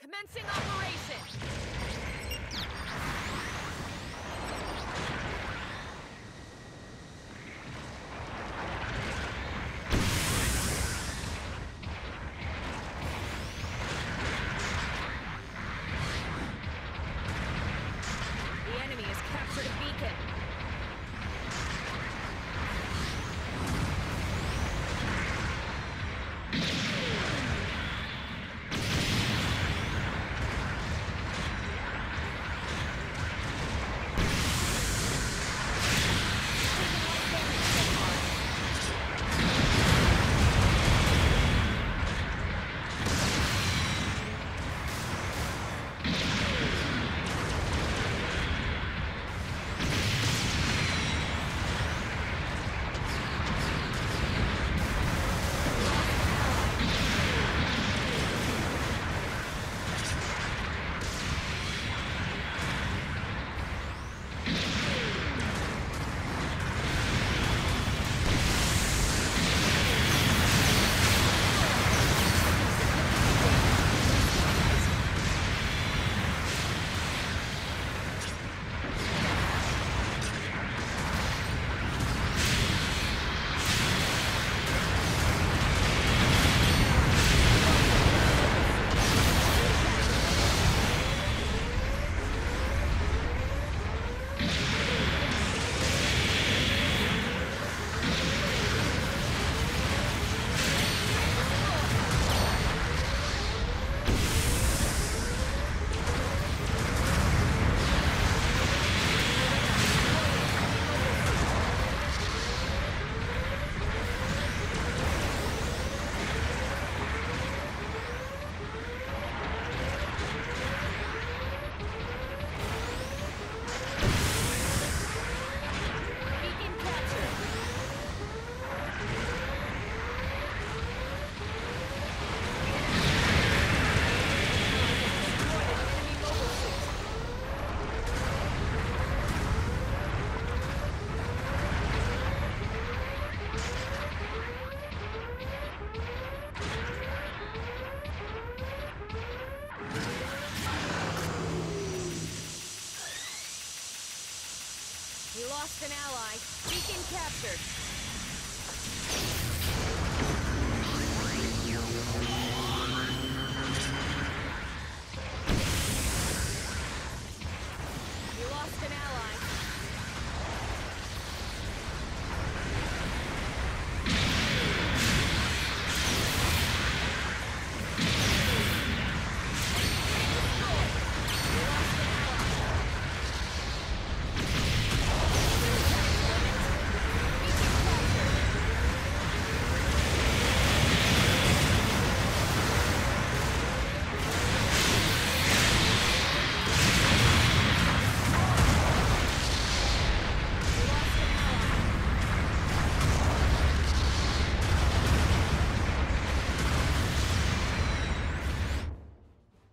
Commencing operation! The enemy has captured a beacon.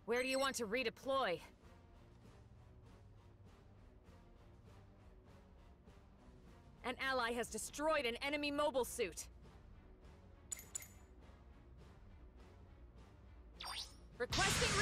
Where do you want to redeploy? An ally has destroyed an enemy mobile suit. Requesting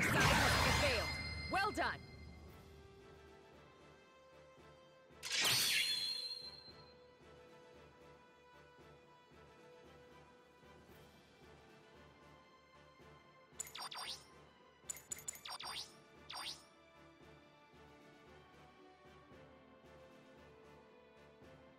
Our side has prevailed. Well done.